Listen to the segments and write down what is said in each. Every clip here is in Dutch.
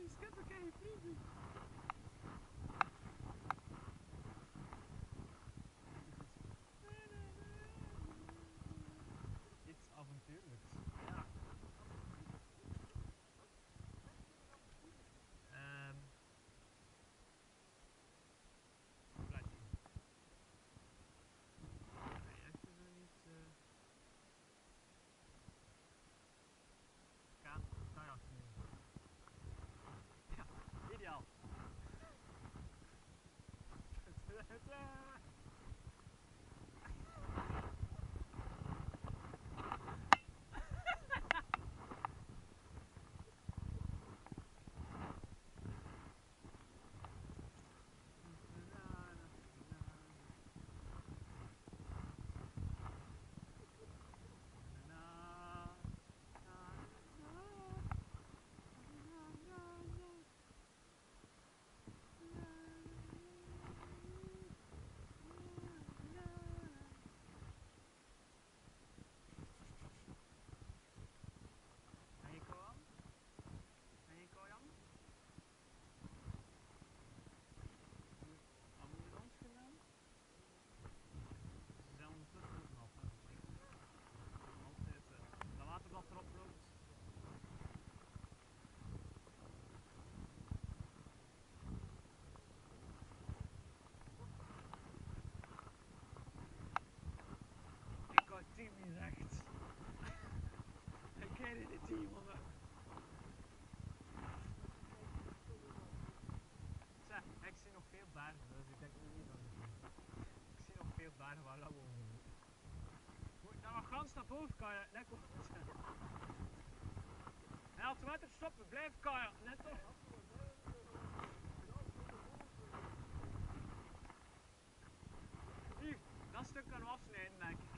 arriscando o carro em. rijden de team, jongen. Ik zie nog veel bergen, dus ik denk niet dat het Ik zie nog veel bergen waar dat boven moet. Dan maar gans naar boven kajakken, net komt het. En als het water stoppen, blijf kajakken, net toch? Hier, dat stuk kan afsnijden, denk ik.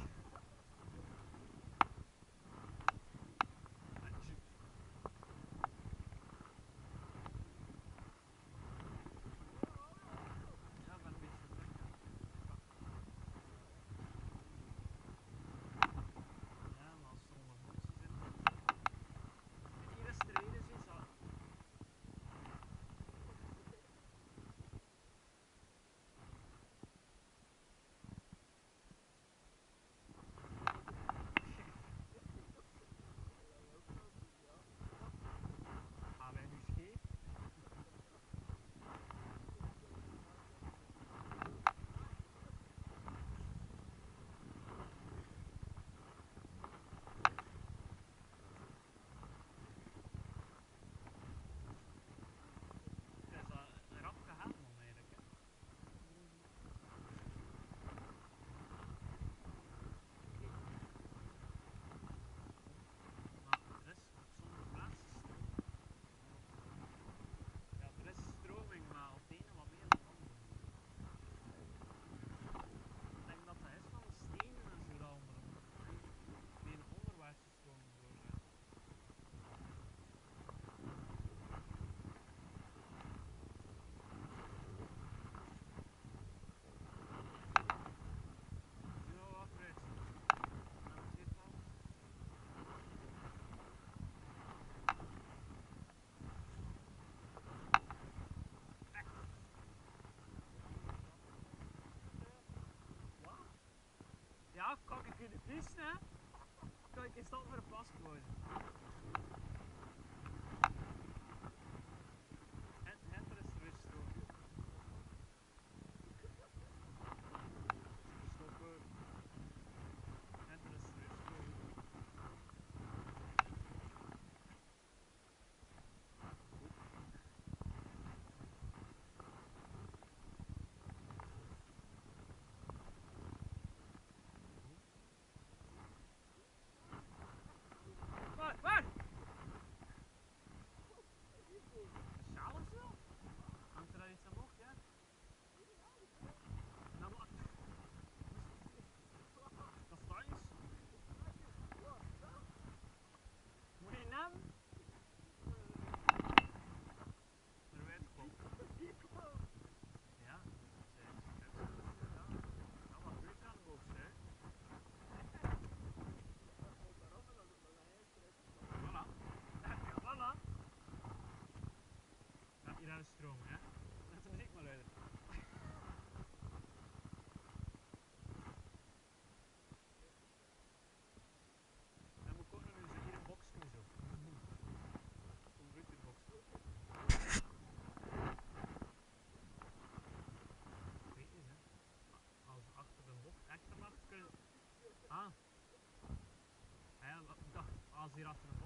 kunnen vissen, hè? Kijk is dat voor een paspoort. zero after the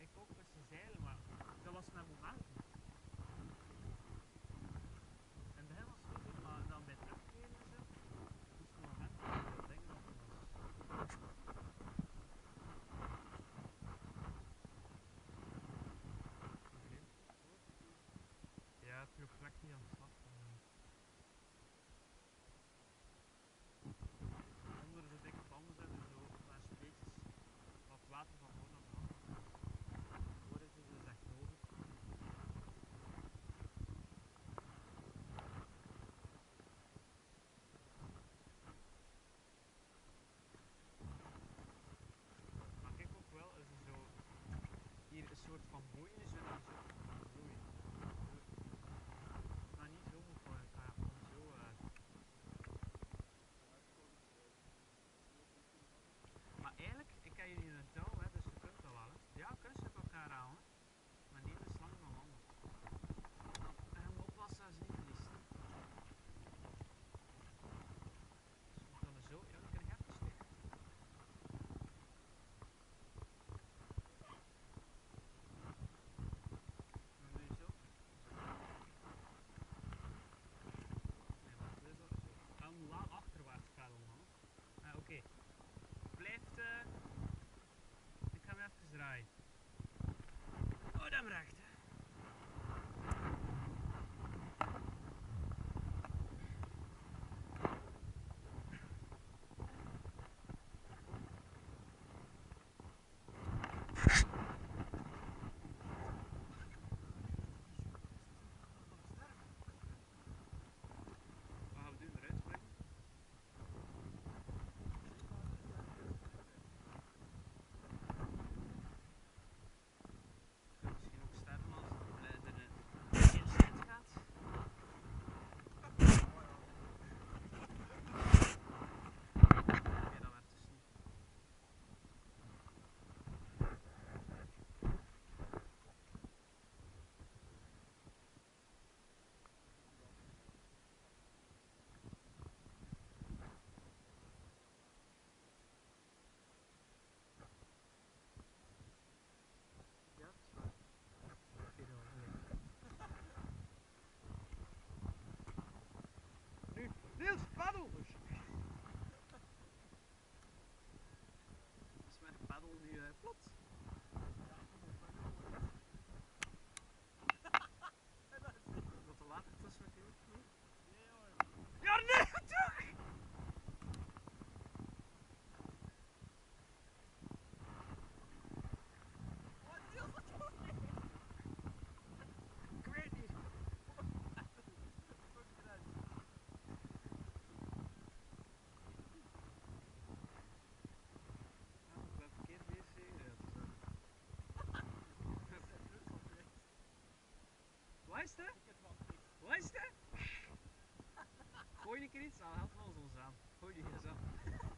ik ook met zijn zeilen, maar dat was mijn moment. Luister. Luister. Gooi een keer iets ah, aan. Haal wel aan. Gooi die eens aan.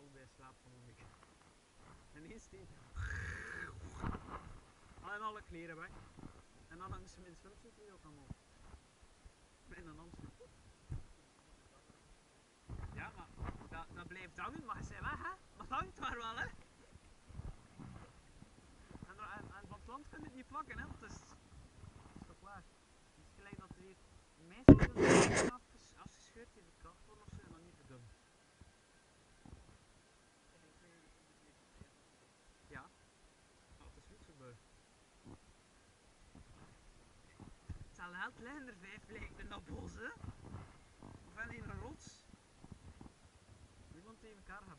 kou bij slaap van de week. En eens die... Ah, en alle kleren weg. En dan hangt ze mijn swimsuit weer ook allemaal. En dan hangt Ja, maar dat, dat blijft hangen, maar ze weg, hè? Dat hangt maar wel, hè? En, en, en van het land kun je het niet plakken, hè? Want het is, het is toch waar. Het is gelijk dat er hier meisjes afgescheurd heeft. veld er vijf lijkt de bossen. Of alleen een rots. Niemand tegen elkaar gaan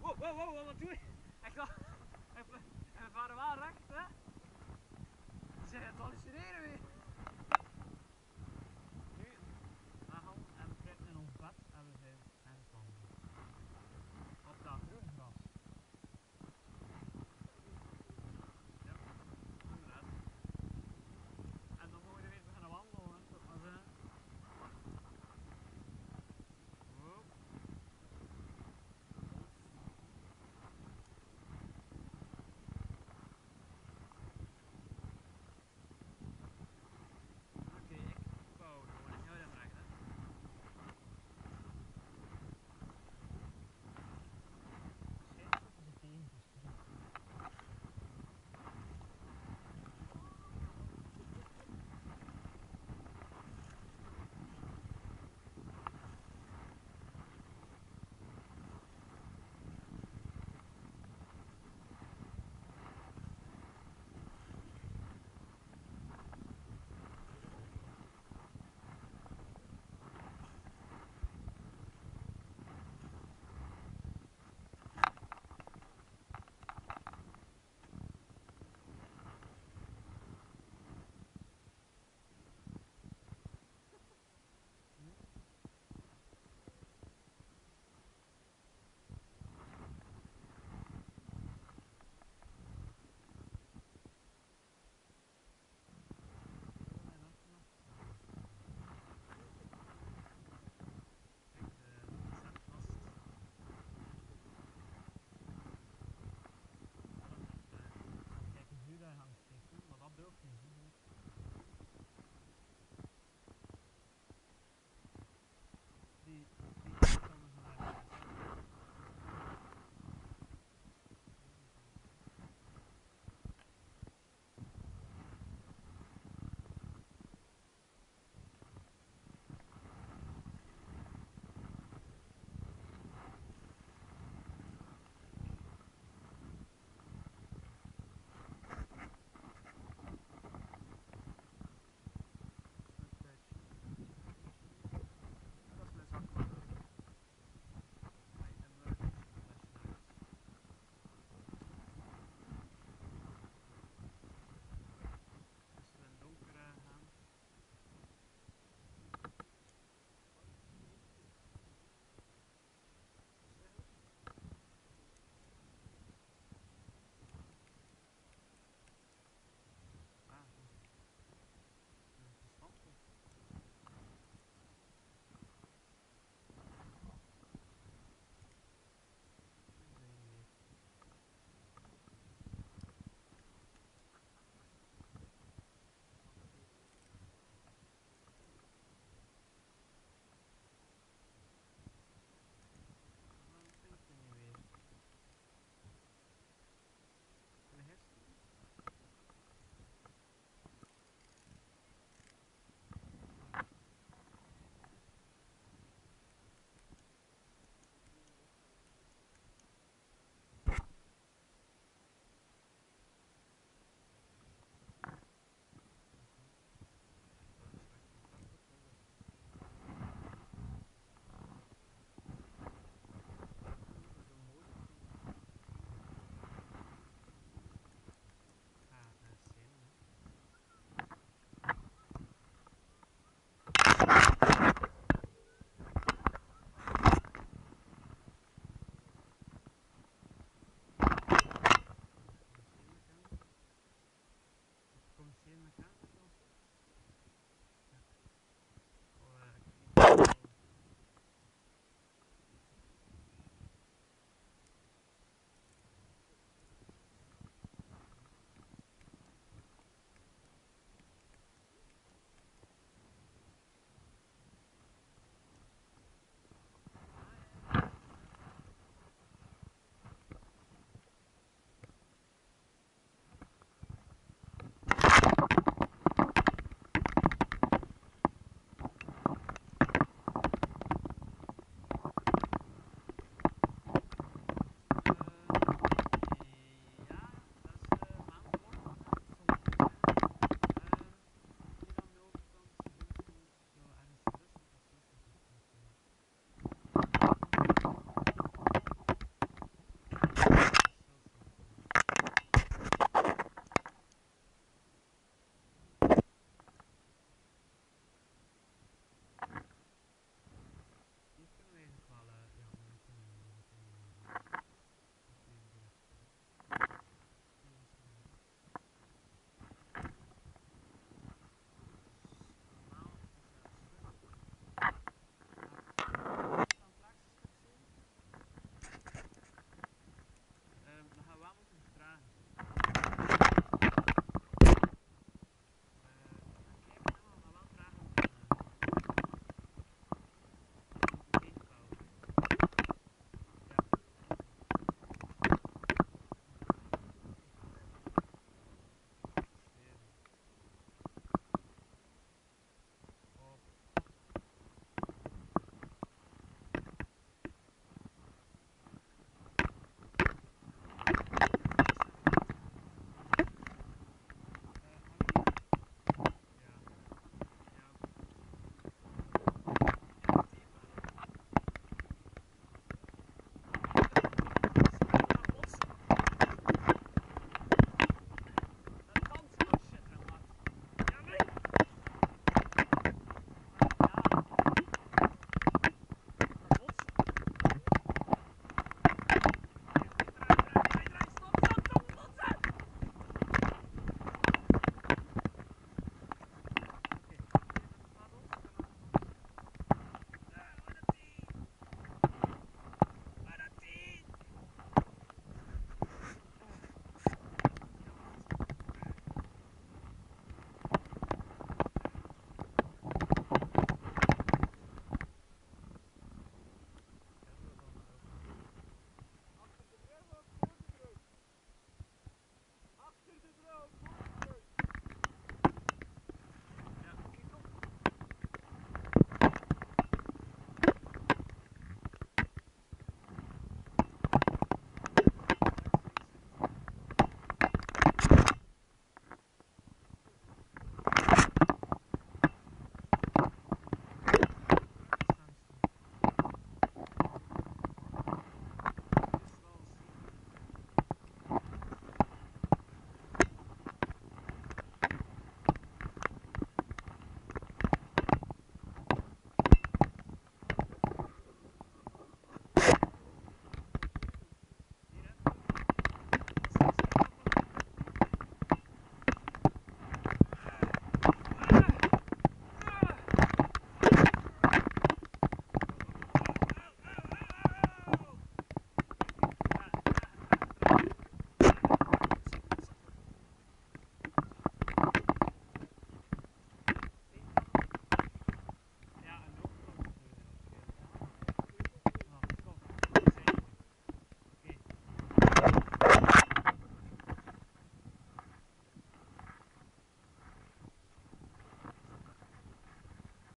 Wow, wow, wow, wat doe je? Ik dacht, even, even wel recht, hè? Zeg, het hallucineren weer.